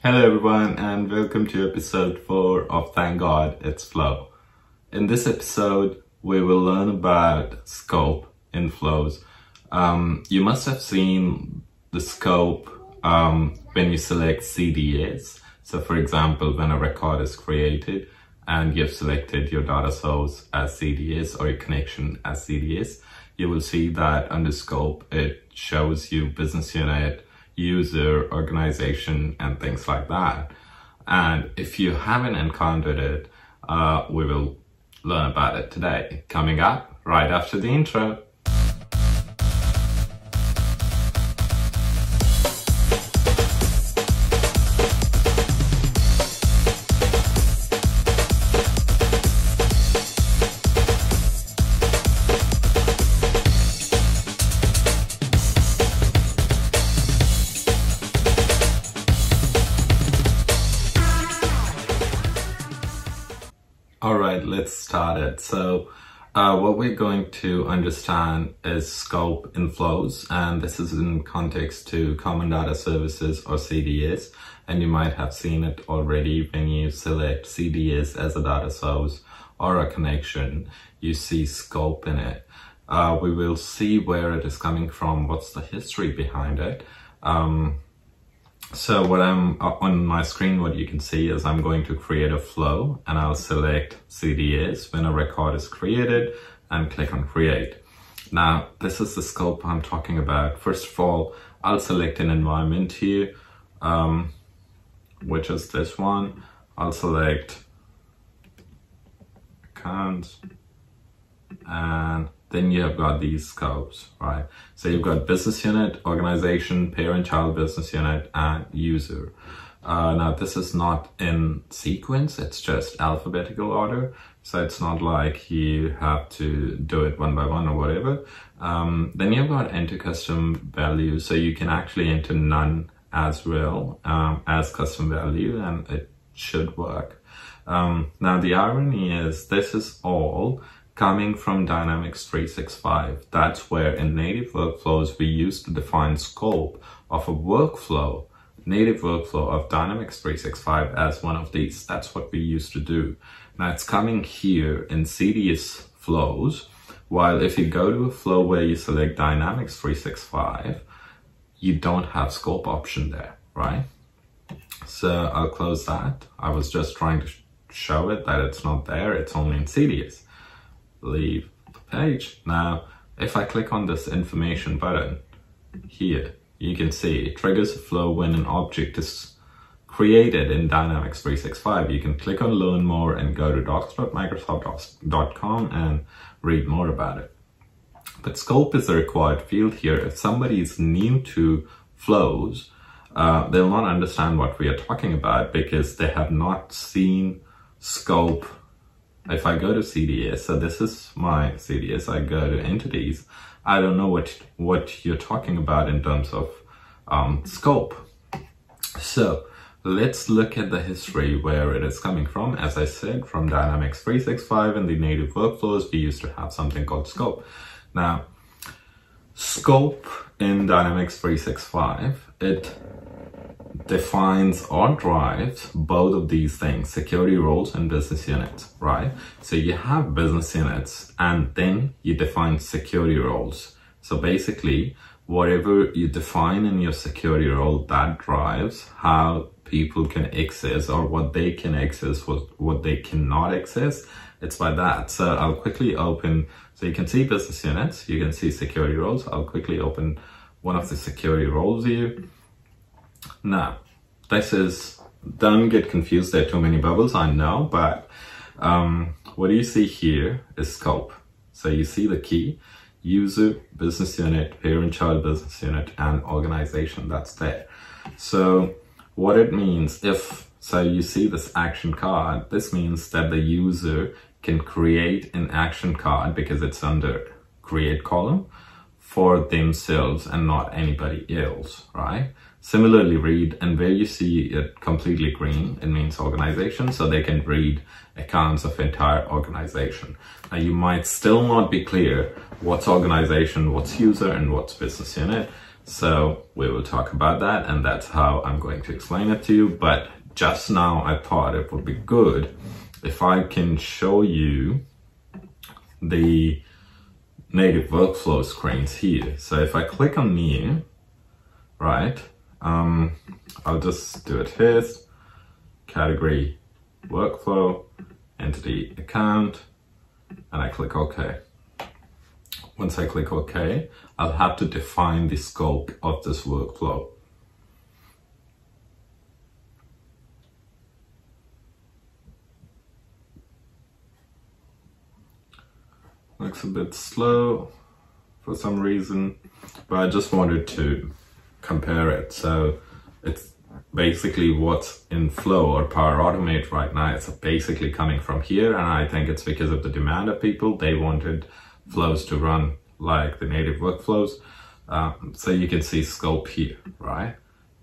Hello everyone and welcome to episode 4 of Thank God It's Flow. In this episode, we will learn about scope in flows. Um, you must have seen the scope um, when you select CDS. So for example, when a record is created and you've selected your data source as CDS or your connection as CDS, you will see that under scope, it shows you business unit, user, organization, and things like that. And if you haven't encountered it, uh, we will learn about it today. Coming up right after the intro. Let's start it. So, uh, what we're going to understand is scope in flows, and this is in context to Common Data Services or CDS. And you might have seen it already when you select CDS as a data source or a connection, you see scope in it. Uh, we will see where it is coming from, what's the history behind it. Um, so what I'm on my screen, what you can see is I'm going to create a flow and I'll select CDS when a record is created and click on create. Now, this is the scope I'm talking about. First of all, I'll select an environment here, um, which is this one. I'll select accounts and then you have got these scopes, right? So you've got business unit, organization, parent-child business unit, and user. Uh, now this is not in sequence, it's just alphabetical order. So it's not like you have to do it one by one or whatever. Um, then you've got enter custom value. So you can actually enter none as well um, as custom value and it should work. Um, now the irony is this is all coming from Dynamics 365. That's where in native workflows we use to define scope of a workflow, native workflow of Dynamics 365 as one of these. That's what we used to do. Now it's coming here in CDS flows, while if you go to a flow where you select Dynamics 365, you don't have scope option there, right? So I'll close that. I was just trying to show it that it's not there. It's only in CDS leave the page. Now, if I click on this information button here, you can see it triggers a flow when an object is created in Dynamics 365. You can click on learn more and go to docs.microsoft.com and read more about it. But scope is a required field here. If somebody is new to flows, uh, they'll not understand what we are talking about because they have not seen scope if I go to CDS, so this is my CDS, I go to entities, I don't know what, what you're talking about in terms of um, scope. So let's look at the history where it is coming from. As I said, from Dynamics 365 and the native workflows, we used to have something called scope. Now, scope in Dynamics 365, it defines or drives both of these things, security roles and business units, right? So you have business units and then you define security roles. So basically, whatever you define in your security role, that drives how people can access or what they can access, what, what they cannot access. It's by that. So I'll quickly open, so you can see business units, you can see security roles. I'll quickly open one of the security roles here. Now, this is, don't get confused, there are too many bubbles, I know, but um, what you see here is scope. So you see the key, user, business unit, parent-child business unit, and organization, that's there. So what it means, if, so you see this action card, this means that the user can create an action card because it's under create column for themselves and not anybody else, right? Similarly, read and where you see it completely green, it means organization, so they can read accounts of entire organization. Now you might still not be clear what's organization, what's user, and what's business unit. So we will talk about that and that's how I'm going to explain it to you. But just now I thought it would be good if I can show you the native workflow screens here. So if I click on new, right, um, I'll just do it here, category workflow, entity account, and I click OK. Once I click OK, I'll have to define the scope of this workflow. Looks a bit slow for some reason, but I just wanted to compare it. So it's basically what's in Flow or Power Automate right now. It's basically coming from here. And I think it's because of the demand of people. They wanted flows to run like the native workflows. Um, so you can see scope here, right?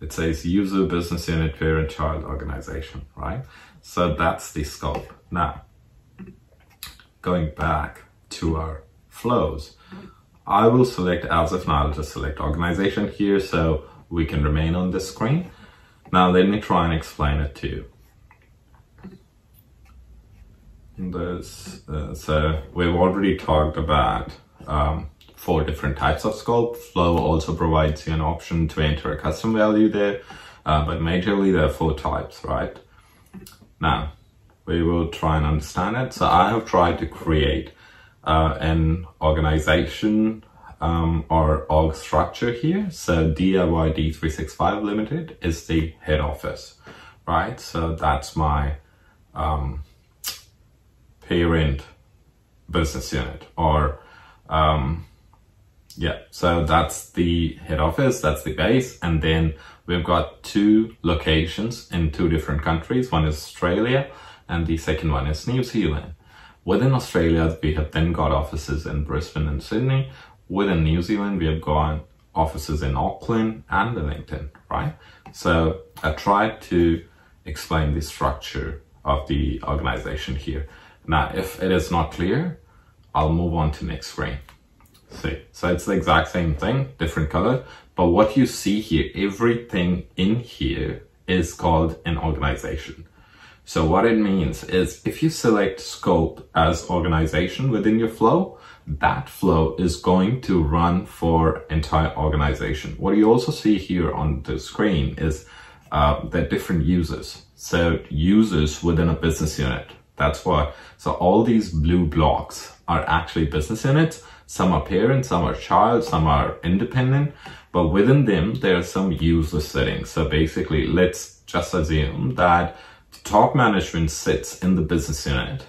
It says user, business unit, parent, child, organization, right? So that's the scope. Now, going back to our flows. I will select, as if now, I'll just select organization here so we can remain on this screen. Now let me try and explain it to you. This, uh, so we've already talked about um, four different types of scope. Flow also provides you an option to enter a custom value there, uh, but majorly there are four types, right? Now, we will try and understand it. So I have tried to create uh, an organization um, or org structure here. So DIY D365 Limited is the head office, right? So that's my um, parent business unit or um, yeah, so that's the head office, that's the base. And then we've got two locations in two different countries. One is Australia and the second one is New Zealand. Within Australia, we have then got offices in Brisbane and Sydney. Within New Zealand, we have got offices in Auckland and Wellington, right? So I tried to explain the structure of the organization here. Now, if it is not clear, I'll move on to next screen. See, so it's the exact same thing, different color, but what you see here, everything in here is called an organization. So what it means is if you select scope as organization within your flow, that flow is going to run for entire organization. What you also see here on the screen is uh, the different users. So users within a business unit. That's why. So all these blue blocks are actually business units. Some are parent, some are child, some are independent, but within them, there are some user settings. So basically, let's just assume that top management sits in the business unit,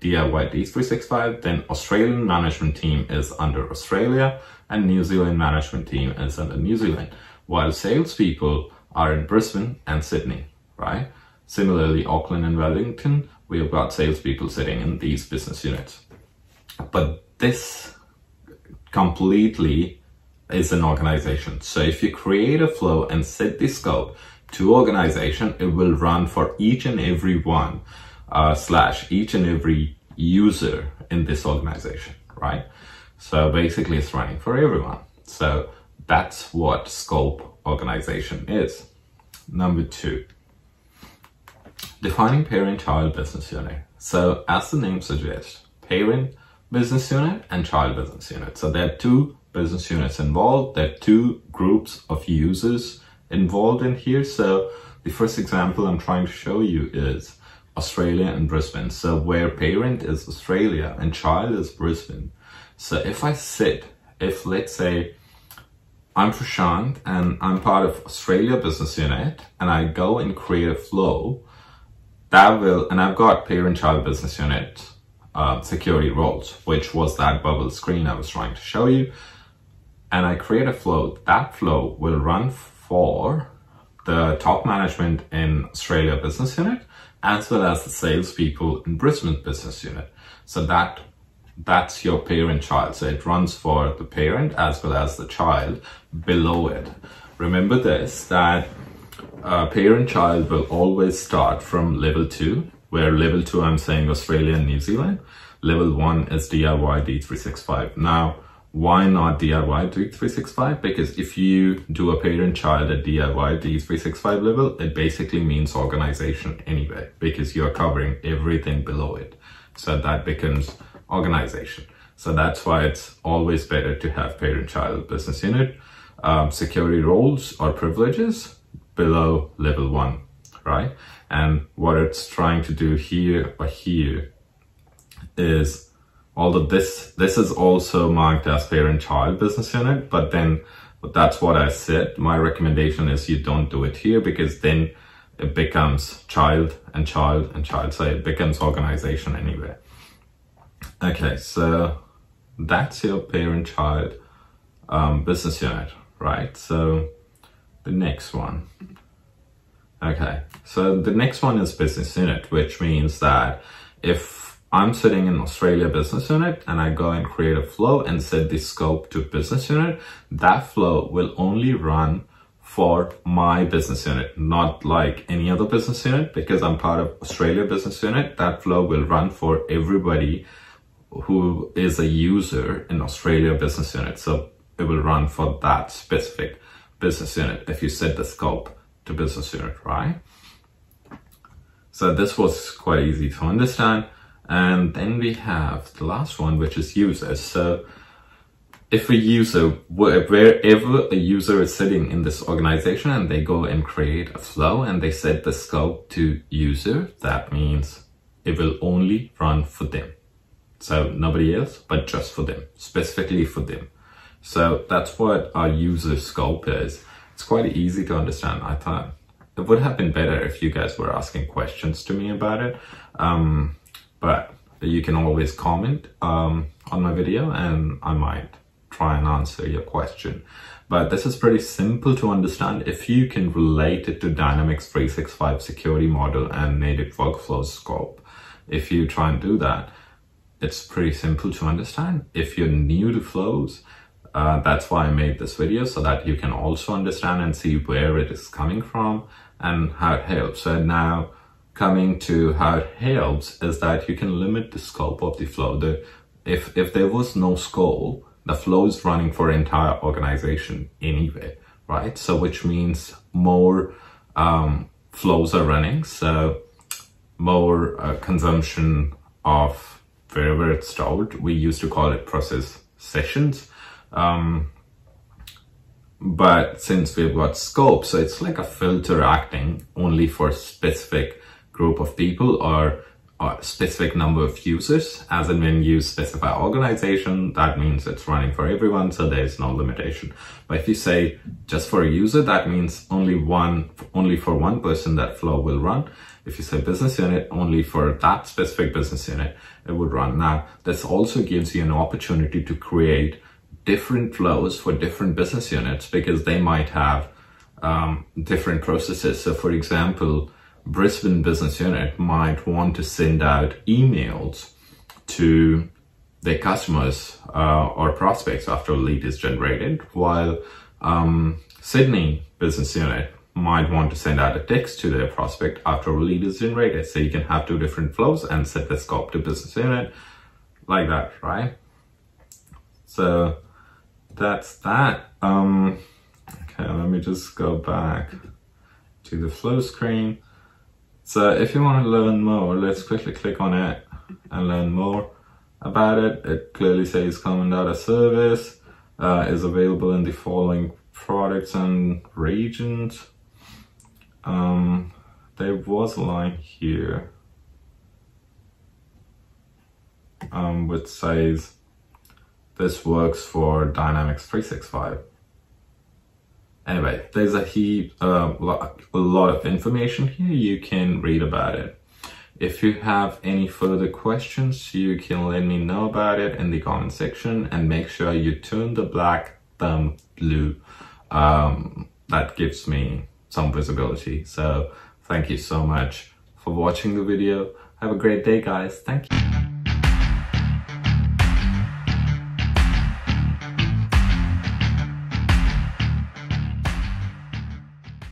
DIY D365, then Australian management team is under Australia and New Zealand management team is under New Zealand, while salespeople are in Brisbane and Sydney, right? Similarly, Auckland and Wellington, we have got salespeople sitting in these business units. But this completely is an organization. So if you create a flow and set the scope, to organization, it will run for each and every one uh, slash each and every user in this organization, right? So basically it's running for everyone. So that's what scope organization is. Number two, defining parent-child business unit. So as the name suggests, parent business unit and child business unit. So there are two business units involved. There are two groups of users involved in here. So the first example I'm trying to show you is Australia and Brisbane. So where parent is Australia and child is Brisbane. So if I sit, if let's say I'm Prashant and I'm part of Australia business unit and I go and create a flow that will, and I've got parent child business unit uh, security roles, which was that bubble screen I was trying to show you. And I create a flow, that flow will run for the top management in Australia business unit as well as the salespeople in Brisbane business unit. So that that's your parent child. So it runs for the parent as well as the child below it. Remember this, that uh, parent child will always start from level two, where level two, I'm saying Australia and New Zealand. Level one is DIY D365. Now, why not DIY D365? Because if you do a parent-child at DIY D365 level, it basically means organization anyway, because you're covering everything below it. So that becomes organization. So that's why it's always better to have parent-child business unit, um, security roles or privileges below level one, right? And what it's trying to do here or here is although this this is also marked as parent-child business unit, but then that's what I said. My recommendation is you don't do it here because then it becomes child and child and child. So it becomes organization anyway. Okay, so that's your parent-child um, business unit, right? So the next one. Okay, so the next one is business unit, which means that if I'm sitting in Australia business unit and I go and create a flow and set the scope to business unit, that flow will only run for my business unit, not like any other business unit because I'm part of Australia business unit. That flow will run for everybody who is a user in Australia business unit. So it will run for that specific business unit if you set the scope to business unit, right? So this was quite easy to understand. And then we have the last one, which is users. So if a user, wherever a user is sitting in this organization and they go and create a flow and they set the scope to user, that means it will only run for them. So nobody else, but just for them, specifically for them. So that's what our user scope is. It's quite easy to understand. I thought it would have been better if you guys were asking questions to me about it. Um, but you can always comment um, on my video and I might try and answer your question. But this is pretty simple to understand if you can relate it to Dynamics 365 security model and native workflow scope. If you try and do that, it's pretty simple to understand. If you're new to flows, uh, that's why I made this video so that you can also understand and see where it is coming from and how it helps. So now coming to how it helps is that you can limit the scope of the flow. The, if, if there was no scope, the flow is running for entire organization anyway, right? So which means more um, flows are running. So more uh, consumption of wherever it's stored. We used to call it process sessions. Um, but since we've got scope, so it's like a filter acting only for specific group of people or a specific number of users. As in when you specify organization, that means it's running for everyone, so there's no limitation. But if you say just for a user, that means only one, only for one person that flow will run. If you say business unit, only for that specific business unit, it would run. Now, this also gives you an opportunity to create different flows for different business units because they might have um, different processes. So for example, Brisbane business unit might want to send out emails to their customers uh, or prospects after a lead is generated, while um, Sydney business unit might want to send out a text to their prospect after a lead is generated. So you can have two different flows and set the scope to business unit like that, right? So that's that. Um, okay, let me just go back to the flow screen. So if you want to learn more, let's quickly click on it and learn more about it. It clearly says common data service uh, is available in the following products and regions. Um, there was a line here um, which says this works for Dynamics 365. Anyway, there's a heap, uh, a lot of information here. You can read about it. If you have any further questions, you can let me know about it in the comment section and make sure you turn the black thumb blue. Um, that gives me some visibility. So thank you so much for watching the video. Have a great day, guys. Thank you.